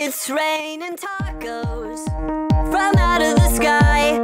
It's raining tacos from out of the sky.